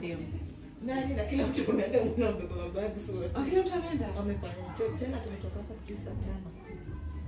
tumefadia nani na kila mtu ameenda unabeba mabagi wote okay mtu ameenda wamefanya tena tumetoka hapa sijui saa tano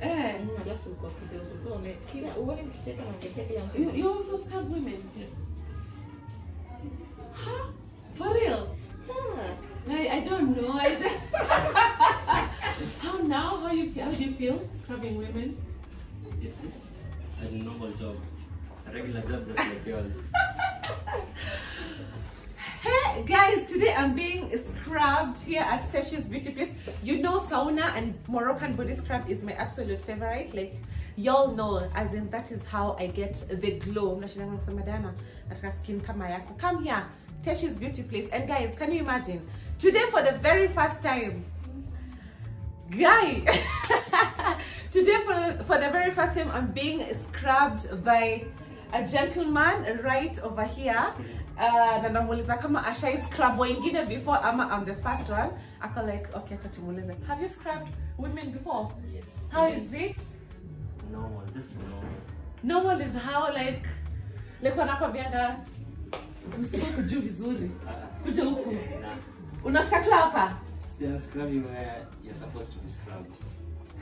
eh alafu tulikuwa kidogo so wame- kila uone mkicheka naongezea kila mtu you, you also scrub women Yes. huh for real Yeah. I, I don't know. I how now? How you feel? How do you feel scrubbing women? It's just a normal job. A regular job just like yours. Guys, today I'm being scrubbed here at Teshi's Beauty Place. You know sauna and Moroccan body scrub is my absolute favorite. Like y'all know, as in that is how I get the glow. Mnashindana kusema Diana, nataka skin kama. Come here, Teshi's Beauty Place. And guys, can you imagine? Today for the very first time, guy today for the, for the very first time i'm being scrubbed by a gentleman right over here uh, na namuuliza kama ashai scrub wengine before ama i'm the first one. Ako like okay acha tumuulize. Have you scrubbed women before? Yes. how is it? Normal, just normal. normal is how like like wanakwambianga msiko kujuu vizuri. Kuja huku. Unafika tu hapa. You're supposed to be scrubbed.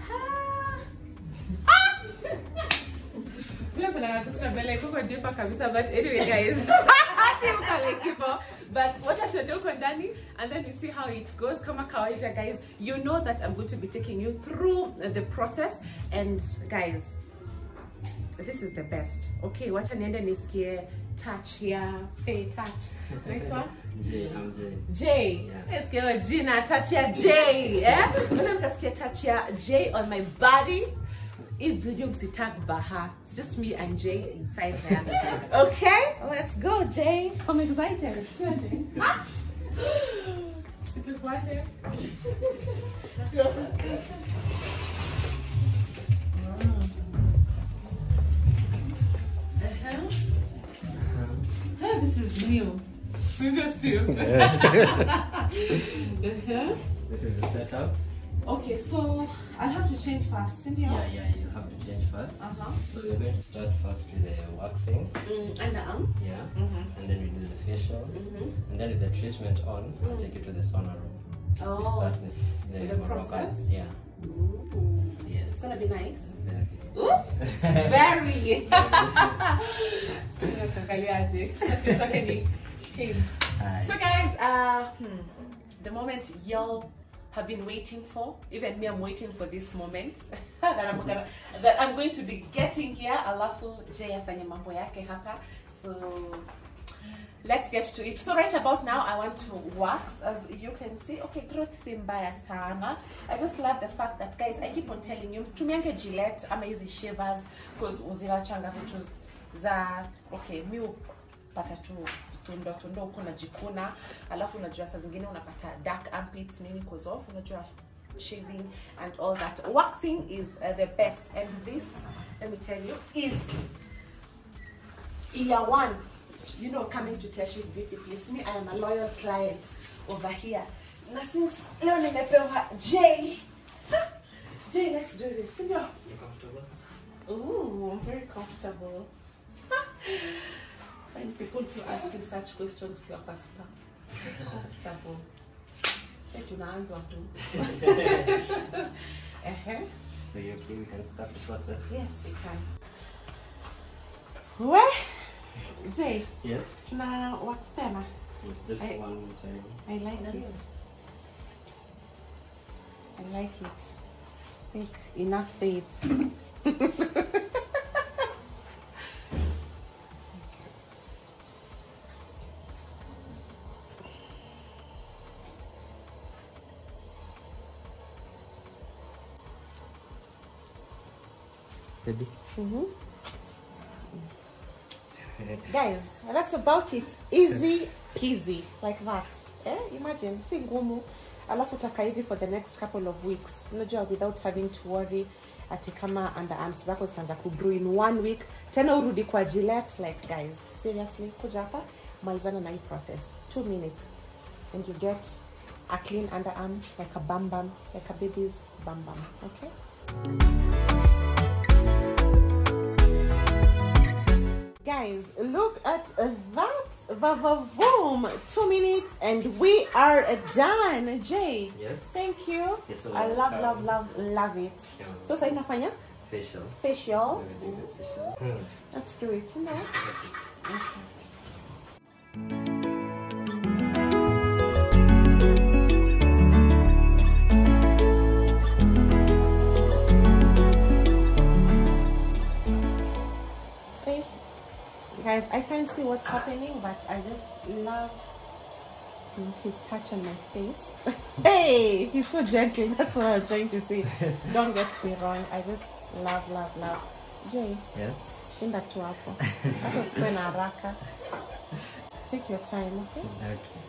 Pia kuna watu sina mbele kuko deeper kabisa but anyway guys si mkale kipo but wacha tuende huko ndani and then you see how it goes kama kawaida guys you know that I'm going to be taking you through the process and guys this is the best okay wacha niende nisikie touch here hey touch naitwa J, I'm J. J. Yeah. Nasikia jina touch ya J. Eh? Wacha nikasikia touch ya J on my body. Hii video msitag Baha. It's just me and Jay inside there. Okay? Let's go, Jay. I'm excited. Twende. Situfuate. Uh-huh. Hey, this is new. Serious too. uh-huh. This is the setup. Okay, so I'll have to change fast, Cynthia. Yeah, yeah, you have to change first. Uh-huh. So we're going to start first with the waxing. Mm, and the arm. Yeah. Mm-hmm. And then we do the facial. Mm-hmm. And then with the treatment on, I'll take you to the sauna room. We Oh, start the, the, the process? Yeah. Ooh. Yes. It's gonna be nice. Very. Ooh, very. Sasa tuangaliaje. Sasa tutoke ni change. Hi. So guys, uh, hmm, the moment y'all have been waiting for, even me, I'm waiting for this moment that I'm gonna, that I'm going to be getting here. Alafu Jay afanye mambo yake hapa. So let's get to it. So right about now, I want to wax. As you can see, okay, growth si mbaya sana. I just love the fact that guys, I keep on telling you, msitumiange Gillette ama hizi shavers because uzinachanga vitu za okay, mi pata tu tundo tundo huko najikuna alafu unajua saa zingine unapata dark armpits nini cause of unajua shaving and all that waxing is uh, the best and this let me tell you is year one you know coming to Teshi's beauty place me I am a loyal client over here na since leo nimepewa J J let's do this sindio You comfortable? Ooh, I'm very comfortable. People to ask you such questions ukiwa spa. Comfortable. Tunaanza tu. So you okay? We can start the process. Yes, we can. We? Jay, Yes. tuna wax tena? It's just I- one more time. I like it. I like it. I think enough said. Ready? Guys, that's about it. Easy peasy like that. Eh? Imagine, si ngumu. Alafu taka hivi for the next couple of weeks. Unajua without having to worry ati kama underarms zako zitaanza kubrew in one week. Tena urudi kwa Gillette like guys. Seriously, kuja hapa malizana na hii process. Two minutes and you get a clean underarm like a bam bam, like a baby's bam bam. Okay? Guys look at that Vavavoom. Two minutes and we are done. Jay. Yes. Thank you. Yes, I love, love, love, love it. So sasa inafanya Facial. facial. We're gonna do the facial. Let's do it, you know. Okay. Guys, I can't see what's happening, but I just love his touch on my face. hey, he's so gentle. That's what I'm trying to say. Don't get me wrong. I just love, love, love. Jay, Yes. shinda tu hapo. Hata usikuwe na haraka. Take your time, okay? Okay.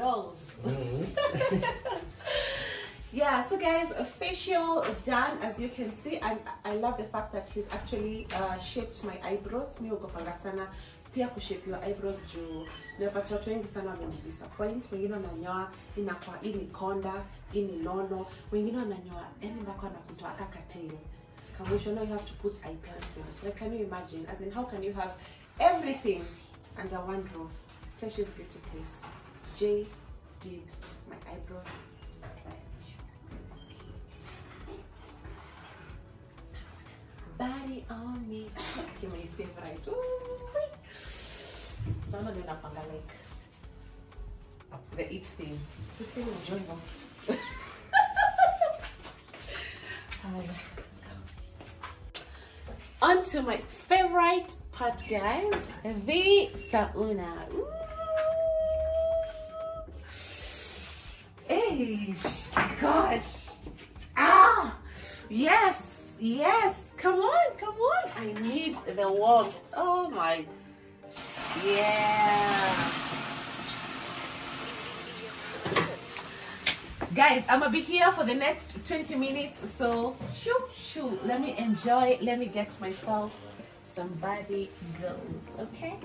Rose. Mhm. yeah so guys facial done as you can see i i love the fact that he's actually uh, shaped my eyebrows. Mi ugopanga sana pia kushape your eyebrows juu. Nimepata watu wengi sana wamenidisappoint wengine wananyoa inakuwa hii ni konda hii ni nono. Wengine wananyoa yani mpaka wanakutoa aka kateni. Kamwisho now you have to put eye pencil. Like can you imagine? As in how can you have everything under one roof? Teshi's beauty place jay did my eyebrows body on me okay, my favorite Ooh. sana ndio napanga like the eat thing enjoy them Haya, let's go. on to my favorite part guys. The sauna. Ooh. Eish, gosh. Ah yes yes come on come on. I need the warmth. Oh my yeah. Guys i'm gonna be here for the next 20 minutes so shoo shoo. Let me enjoy let me get myself some body goals okay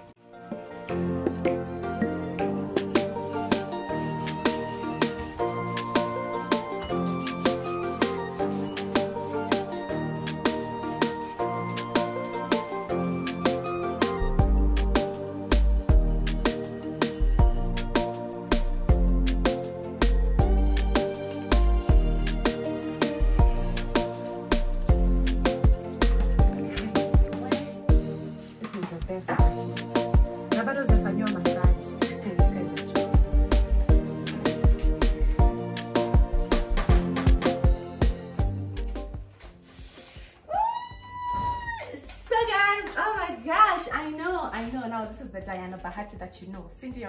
I know, I know now this is the Diana Bahati that you know, Cindy.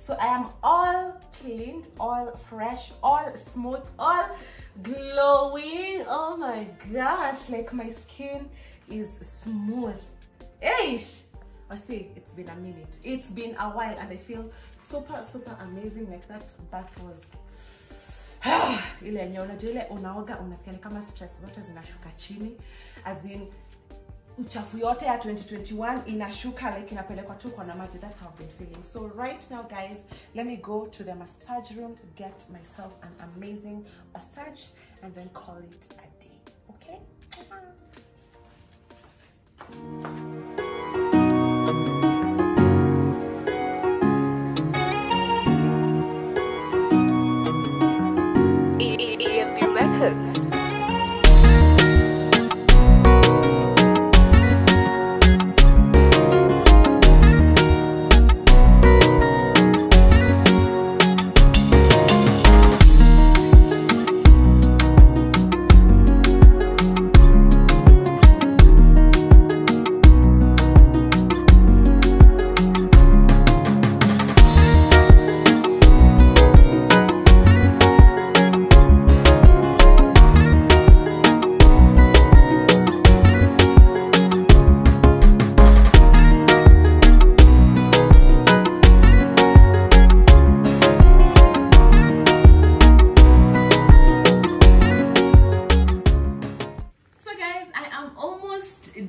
So I am all cleaned, all fresh, all smooth, all glowing. Oh my gosh, like my skin is smooth. Eish! I see, it's been a minute. It's been a while and I feel super, super amazing. Like that bath was ile unajua ile unaoga unasikia kama stress zote zinashuka chini as in uchafu yote ya 2021 inashuka like inapelekwa tu kwa na maji. That's how I've been feeling. So right now guys let me go to the massage room get myself an amazing massage and then call it a day. Okay? EMP Records.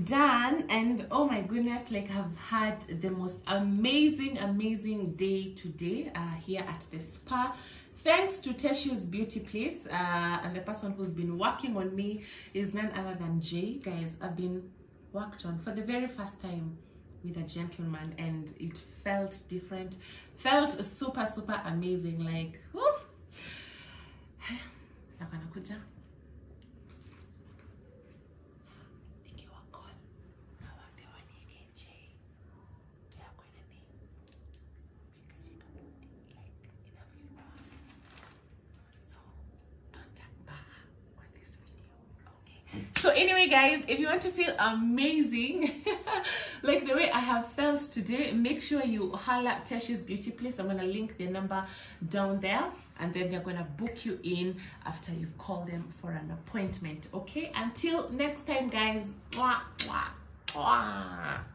Done and oh my goodness, like I've had the most amazing, amazing day today uh, here at the spa. Thanks to Teshi's Beauty Place uh, and the person who's been working on me is none other than Jay. Guys, I've been worked on for the very first time with a gentleman and it felt different felt super super amazing like whew. Nakuwa nakuja nikiwa call nawaambia wanieke J ndio yako inani ikashika budi, like ina feel power. So don't tag Baha on this video. Okay. So anyway, guys, if you want to feel amazing, like the way I have felt today, make sure you holla at Teshi's Beauty Place. I'm gonna link their number down there, and then they're gonna book you in after you've called them for an appointment. Okay. Until next time, guys. Mwah, mwah, mwah.